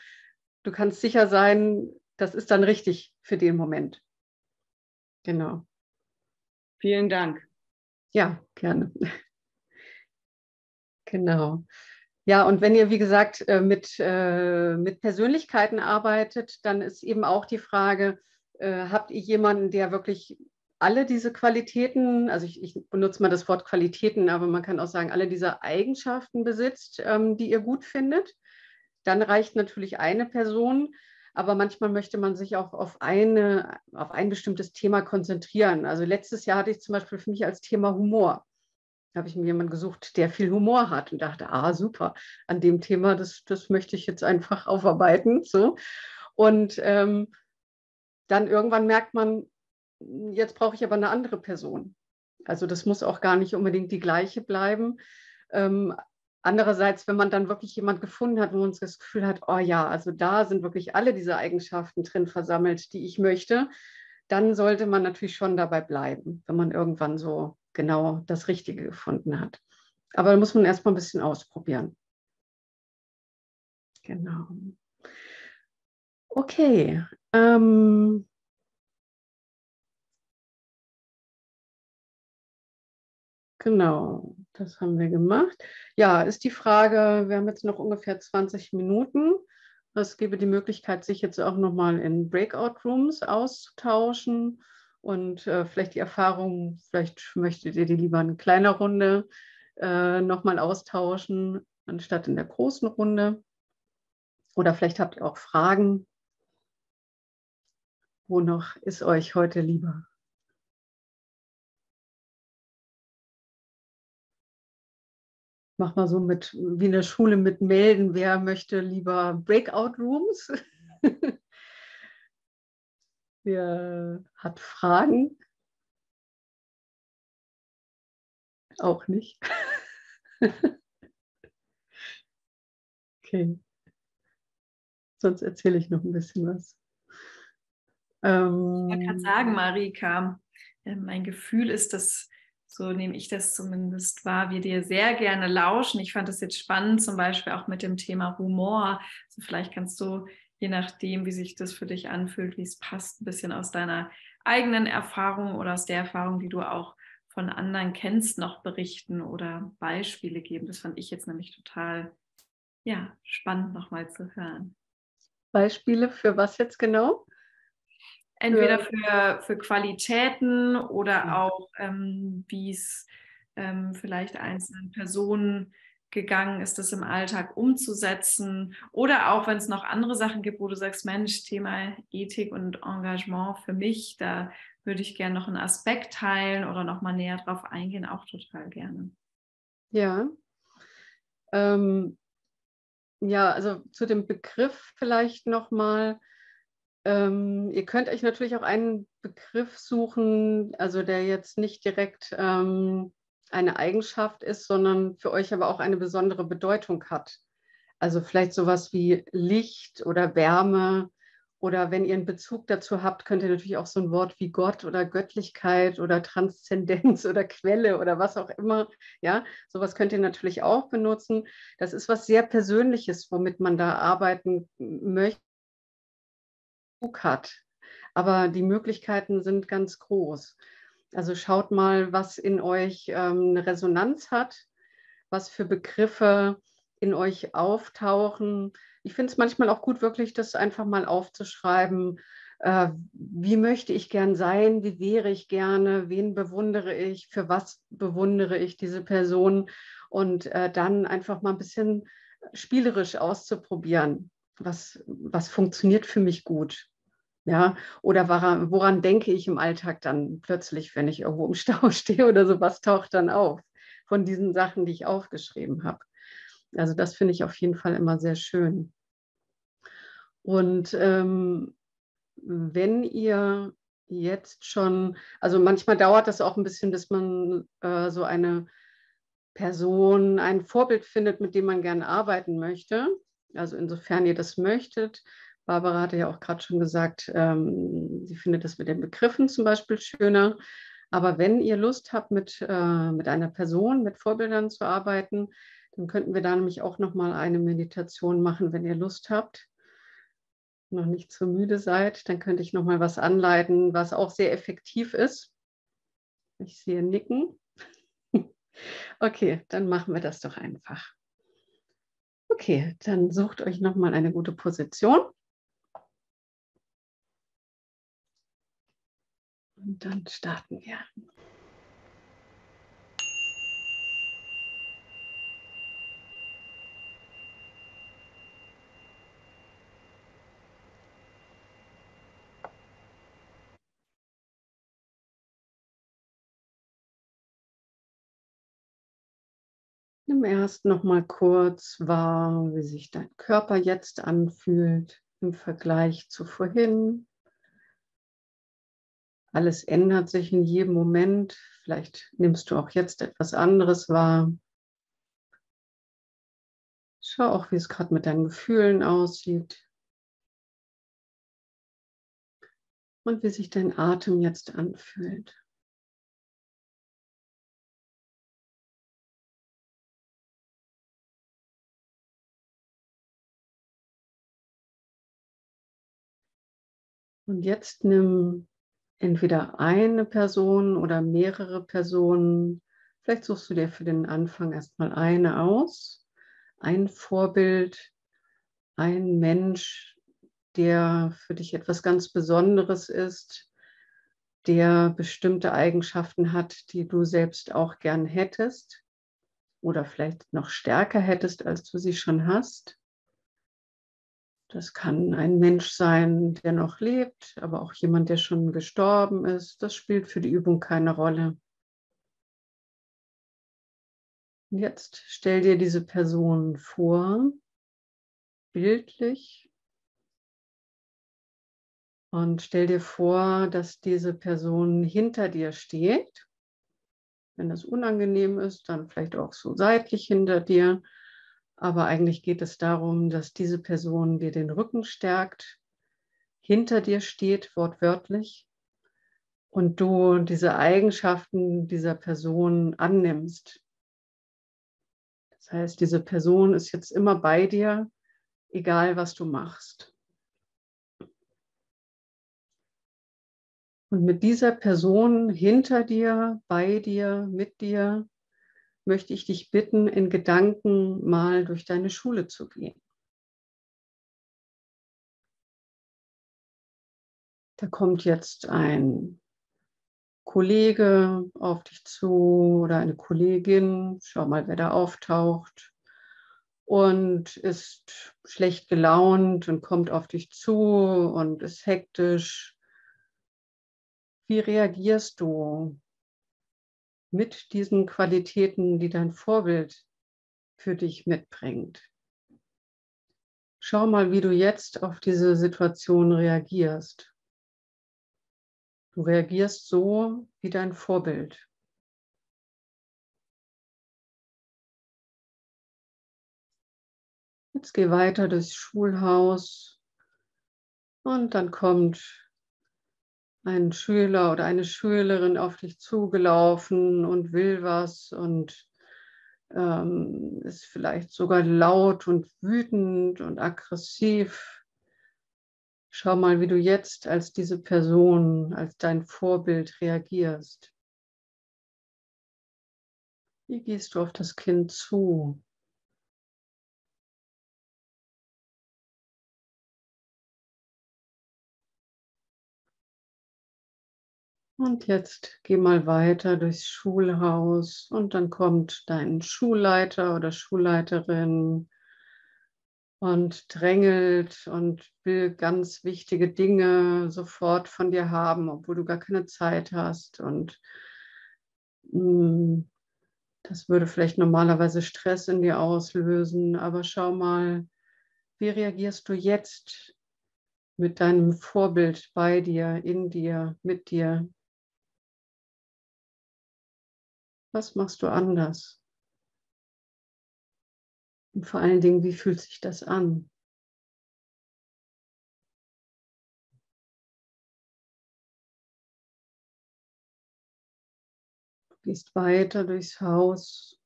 du kannst sicher sein, das ist dann richtig für den Moment. Genau. Vielen Dank. Ja, gerne. genau. Ja, und wenn ihr, wie gesagt, äh, mit, äh, mit Persönlichkeiten arbeitet, dann ist eben auch die Frage, äh, habt ihr jemanden, der wirklich alle diese Qualitäten, also ich, ich, benutze mal das Wort Qualitäten, aber man kann auch sagen, alle diese Eigenschaften besitzt, ähm, die ihr gut findet, dann reicht natürlich eine Person. Aber manchmal möchte man sich auch auf, eine, auf ein bestimmtes Thema konzentrieren. Also letztes Jahr hatte ich zum Beispiel für mich als Thema Humor. Da habe ich mir jemanden gesucht, der viel Humor hat und dachte, ah, super, an dem Thema, das, das möchte ich jetzt einfach aufarbeiten. So. Und ähm, dann irgendwann merkt man, jetzt brauche ich aber eine andere Person. Also das muss auch gar nicht unbedingt die gleiche bleiben. Ähm, andererseits, wenn man dann wirklich jemand gefunden hat, wo man das Gefühl hat, oh ja, also da sind wirklich alle diese Eigenschaften drin versammelt, die ich möchte, dann sollte man natürlich schon dabei bleiben, wenn man irgendwann so genau das Richtige gefunden hat. Aber da muss man erstmal ein bisschen ausprobieren. Genau. Okay. Ähm, genau, das haben wir gemacht. Ja, ist die Frage, wir haben jetzt noch ungefähr 20 Minuten. Es gebe die Möglichkeit, sich jetzt auch nochmal in Breakout-Rooms auszutauschen und äh, vielleicht die Erfahrung, vielleicht möchtet ihr die lieber in kleiner Runde äh, nochmal austauschen, anstatt in der großen Runde. Oder vielleicht habt ihr auch Fragen. Wo noch ist euch heute lieber? Mach mal so mit, wie in der Schule mit melden, wer möchte lieber Breakout Rooms. wer hat Fragen? Auch nicht. okay. Sonst erzähle ich noch ein bisschen was. Ähm, ich kann sagen, Marika, äh, mein Gefühl ist, dass so nehme ich das zumindest wahr, wir dir sehr gerne lauschen. Ich fand das jetzt spannend, zum Beispiel auch mit dem Thema Humor. Also vielleicht kannst du, je nachdem, wie sich das für dich anfühlt, wie es passt, ein bisschen aus deiner eigenen Erfahrung oder aus der Erfahrung, die du auch von anderen kennst, noch berichten oder Beispiele geben. Das fand ich jetzt nämlich total ja, spannend nochmal zu hören. Beispiele für was jetzt genau? Entweder für, für Qualitäten oder auch, ähm, wie es ähm, vielleicht einzelnen Personen gegangen ist, das im Alltag umzusetzen. Oder auch, wenn es noch andere Sachen gibt, wo du sagst, Mensch, Thema Ethik und Engagement für mich, da würde ich gerne noch einen Aspekt teilen oder noch mal näher drauf eingehen, auch total gerne. Ja. Ähm, ja, also zu dem Begriff vielleicht noch mal ähm, ihr könnt euch natürlich auch einen Begriff suchen, also der jetzt nicht direkt ähm, eine Eigenschaft ist, sondern für euch aber auch eine besondere Bedeutung hat. Also vielleicht sowas wie Licht oder Wärme oder wenn ihr einen Bezug dazu habt, könnt ihr natürlich auch so ein Wort wie Gott oder Göttlichkeit oder Transzendenz oder Quelle oder was auch immer, ja, sowas könnt ihr natürlich auch benutzen. Das ist was sehr Persönliches, womit man da arbeiten möchte hat. Aber die Möglichkeiten sind ganz groß. Also schaut mal, was in euch ähm, eine Resonanz hat, was für Begriffe in euch auftauchen. Ich finde es manchmal auch gut, wirklich das einfach mal aufzuschreiben. Äh, wie möchte ich gern sein? Wie wäre ich gerne? Wen bewundere ich? Für was bewundere ich diese Person? Und äh, dann einfach mal ein bisschen spielerisch auszuprobieren. Was, was funktioniert für mich gut? Ja, oder woran, woran denke ich im Alltag dann plötzlich, wenn ich irgendwo im Stau stehe oder so, was taucht dann auf von diesen Sachen, die ich aufgeschrieben habe? Also das finde ich auf jeden Fall immer sehr schön. Und ähm, wenn ihr jetzt schon, also manchmal dauert das auch ein bisschen, bis man äh, so eine Person, ein Vorbild findet, mit dem man gerne arbeiten möchte. Also insofern ihr das möchtet, Barbara hatte ja auch gerade schon gesagt, ähm, sie findet das mit den Begriffen zum Beispiel schöner. Aber wenn ihr Lust habt, mit, äh, mit einer Person, mit Vorbildern zu arbeiten, dann könnten wir da nämlich auch nochmal eine Meditation machen, wenn ihr Lust habt. Noch nicht zu müde seid, dann könnte ich nochmal was anleiten, was auch sehr effektiv ist. Ich sehe Nicken. Okay, dann machen wir das doch einfach. Okay, dann sucht euch nochmal eine gute Position. Und dann starten wir. Erst noch mal kurz wahr, wie sich dein Körper jetzt anfühlt im Vergleich zu vorhin. Alles ändert sich in jedem Moment. Vielleicht nimmst du auch jetzt etwas anderes wahr. Schau auch, wie es gerade mit deinen Gefühlen aussieht. Und wie sich dein Atem jetzt anfühlt. Und jetzt nimm entweder eine Person oder mehrere Personen. Vielleicht suchst du dir für den Anfang erstmal eine aus. Ein Vorbild, ein Mensch, der für dich etwas ganz Besonderes ist, der bestimmte Eigenschaften hat, die du selbst auch gern hättest oder vielleicht noch stärker hättest, als du sie schon hast. Das kann ein Mensch sein, der noch lebt, aber auch jemand, der schon gestorben ist. Das spielt für die Übung keine Rolle. Jetzt stell dir diese Person vor, bildlich, und stell dir vor, dass diese Person hinter dir steht. Wenn das unangenehm ist, dann vielleicht auch so seitlich hinter dir. Aber eigentlich geht es darum, dass diese Person dir den Rücken stärkt, hinter dir steht, wortwörtlich, und du diese Eigenschaften dieser Person annimmst. Das heißt, diese Person ist jetzt immer bei dir, egal was du machst. Und mit dieser Person hinter dir, bei dir, mit dir, möchte ich dich bitten, in Gedanken mal durch deine Schule zu gehen. Da kommt jetzt ein Kollege auf dich zu oder eine Kollegin, schau mal, wer da auftaucht. Und ist schlecht gelaunt und kommt auf dich zu und ist hektisch. Wie reagierst du mit diesen Qualitäten, die dein Vorbild für dich mitbringt? Schau mal, wie du jetzt auf diese Situation reagierst. Du reagierst so wie dein Vorbild. Jetzt geh weiter durchs Schulhaus und dann kommt ein Schüler oder eine Schülerin auf dich zugelaufen und will was und ähm, ist vielleicht sogar laut und wütend und aggressiv. Schau mal, wie du jetzt als diese Person, als dein Vorbild reagierst. Wie gehst du auf das Kind zu? Und jetzt geh mal weiter durchs Schulhaus und dann kommt dein Schulleiter oder Schulleiterin und drängelt und will ganz wichtige Dinge sofort von dir haben, obwohl du gar keine Zeit hast. Und mh, hm, das würde vielleicht normalerweise Stress in dir auslösen, aber schau mal, wie reagierst du jetzt mit deinem Vorbild bei dir, in dir, mit dir? Was machst du anders? Und vor allen Dingen, wie fühlt sich das an? Du gehst weiter durchs Haus.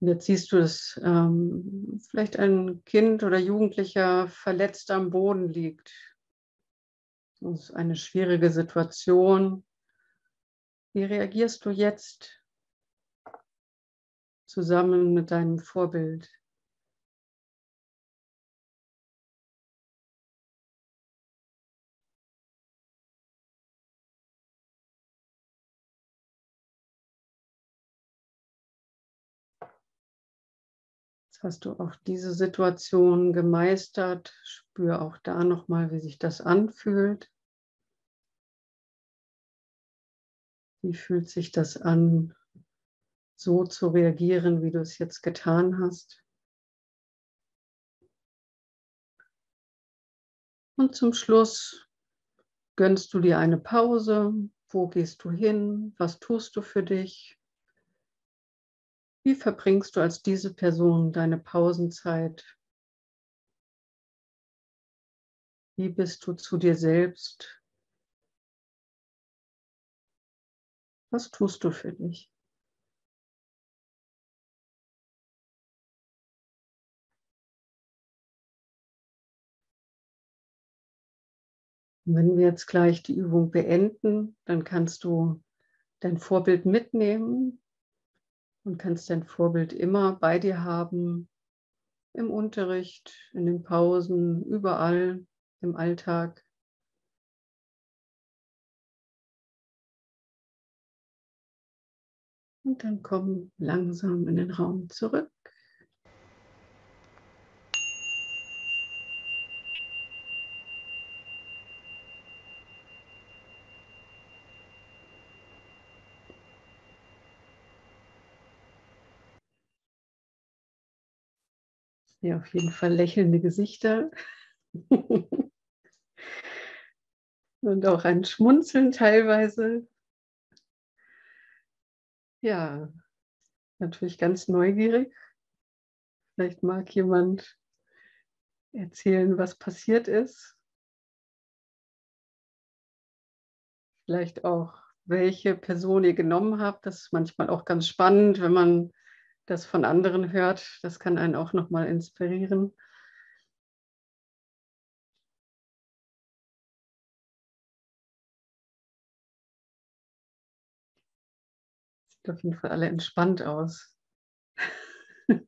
Und jetzt siehst du, dass ähm, vielleicht ein Kind oder Jugendlicher verletzt am Boden liegt. Das ist eine schwierige Situation. Wie reagierst du jetzt zusammen mit deinem Vorbild? Hast du auch diese Situation gemeistert. Spür auch da nochmal, wie sich das anfühlt. Wie fühlt sich das an, so zu reagieren, wie du es jetzt getan hast? Und zum Schluss gönnst du dir eine Pause. Wo gehst du hin? Was tust du für dich? Wie verbringst du als diese Person deine Pausenzeit? Wie bist du zu dir selbst? Was tust du für dich? wenn wir jetzt gleich die Übung beenden, dann kannst du dein Vorbild mitnehmen und kannst dein Vorbild immer bei dir haben, im Unterricht, in den Pausen, überall im Alltag. Und dann komm langsam in den Raum zurück. Ja, auf jeden Fall lächelnde Gesichter. Und auch ein Schmunzeln teilweise. Ja, natürlich ganz neugierig. Vielleicht mag jemand erzählen, was passiert ist. Vielleicht auch, welche Person ihr genommen habt. Das ist manchmal auch ganz spannend, wenn man das von anderen hört. Das kann einen auch nochmal inspirieren. Sieht auf jeden Fall alle entspannt aus.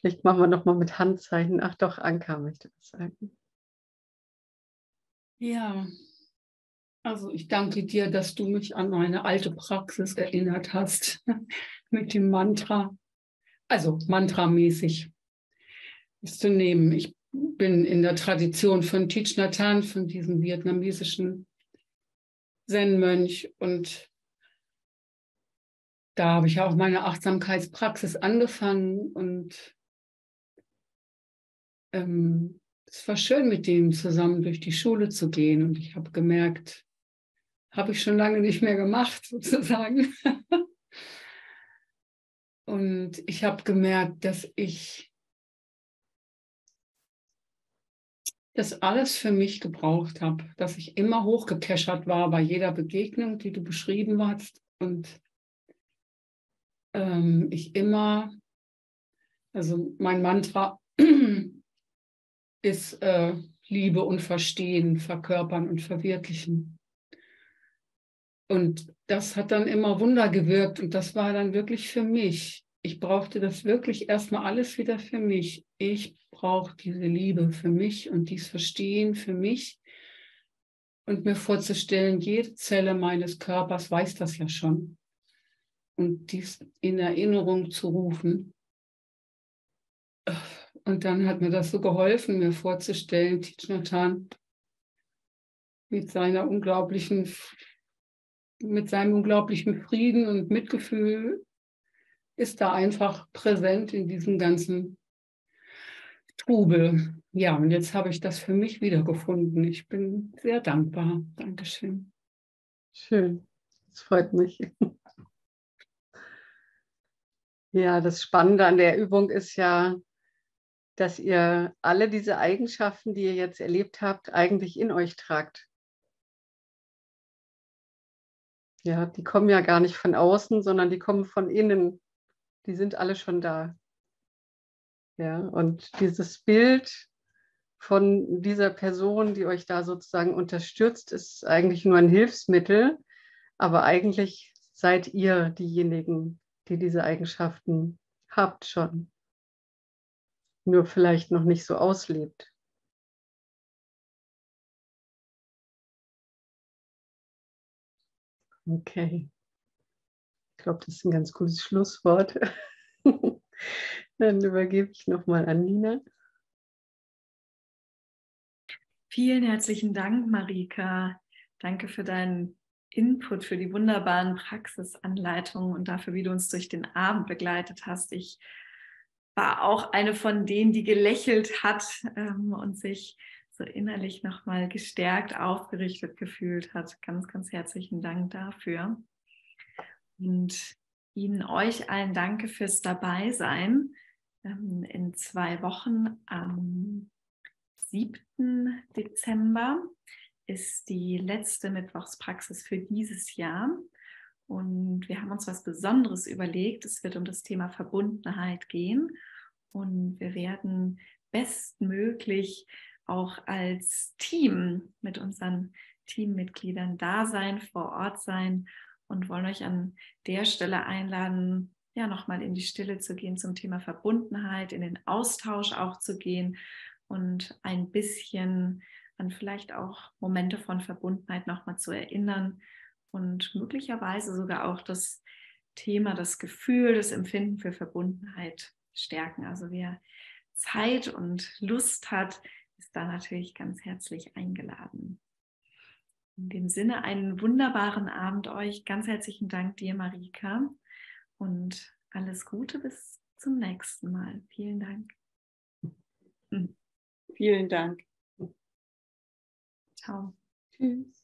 Vielleicht machen wir nochmal mit Handzeichen. Ach doch, Anka möchte was sagen. Ja, also ich danke dir, dass du mich an meine alte Praxis erinnert hast mit dem Mantra. Also mantramäßig ist zu nehmen. Ich bin in der Tradition von Thich Nhat Hanh, von diesem vietnamesischen Zen-Mönch und da habe ich auch meine Achtsamkeitspraxis angefangen und ähm, es war schön, mit dem zusammen durch die Schule zu gehen und ich habe gemerkt, habe ich schon lange nicht mehr gemacht, sozusagen. Und ich habe gemerkt, dass ich das alles für mich gebraucht habe, dass ich immer hochgekeschert war bei jeder Begegnung, die du beschrieben hast. Und ähm, ich immer, also mein Mantra ist äh, Liebe und Verstehen, Verkörpern und Verwirklichen. Und das hat dann immer Wunder gewirkt und das war dann wirklich für mich. Ich brauchte das wirklich erstmal alles wieder für mich. Ich brauche diese Liebe für mich und dies Verstehen für mich und mir vorzustellen, jede Zelle meines Körpers weiß das ja schon. Und dies in Erinnerung zu rufen. Und dann hat mir das so geholfen, mir vorzustellen, Thich mit seiner unglaublichen mit seinem unglaublichen Frieden und Mitgefühl ist da einfach präsent in diesem ganzen Trubel. Ja, und jetzt habe ich das für mich wiedergefunden. Ich bin sehr dankbar. Dankeschön. Schön, das freut mich. Ja, das Spannende an der Übung ist ja, dass ihr alle diese Eigenschaften, die ihr jetzt erlebt habt, eigentlich in euch tragt. Ja, die kommen ja gar nicht von außen, sondern die kommen von innen. Die sind alle schon da. Ja, und dieses Bild von dieser Person, die euch da sozusagen unterstützt, ist eigentlich nur ein Hilfsmittel, aber eigentlich seid ihr diejenigen, die diese Eigenschaften habt schon. Nur vielleicht noch nicht so auslebt. Okay. Ich glaube, das ist ein ganz gutes Schlusswort. Dann übergebe ich nochmal an Nina. Vielen herzlichen Dank, Marika. Danke für deinen Input, für die wunderbaren Praxisanleitungen und dafür, wie du uns durch den Abend begleitet hast. Ich war auch eine von denen, die gelächelt hat ähm, und sich so innerlich nochmal gestärkt, aufgerichtet gefühlt hat. Ganz, ganz herzlichen Dank dafür. Und Ihnen, euch allen danke fürs Dabeisein. Ähm, in zwei Wochen am 7. Dezember ist die letzte Mittwochspraxis für dieses Jahr. Und wir haben uns was Besonderes überlegt. Es wird um das Thema Verbundenheit gehen. Und wir werden bestmöglich auch als Team mit unseren Teammitgliedern da sein, vor Ort sein und wollen euch an der Stelle einladen, ja, nochmal in die Stille zu gehen zum Thema Verbundenheit, in den Austausch auch zu gehen und ein bisschen an vielleicht auch Momente von Verbundenheit nochmal zu erinnern und möglicherweise sogar auch das Thema, das Gefühl, das Empfinden für Verbundenheit stärken. Also wer Zeit und Lust hat, ist da natürlich ganz herzlich eingeladen. In dem Sinne einen wunderbaren Abend euch. Ganz herzlichen Dank dir, Marika. Und alles Gute bis zum nächsten Mal. Vielen Dank. Vielen Dank. Ciao. Tschüss.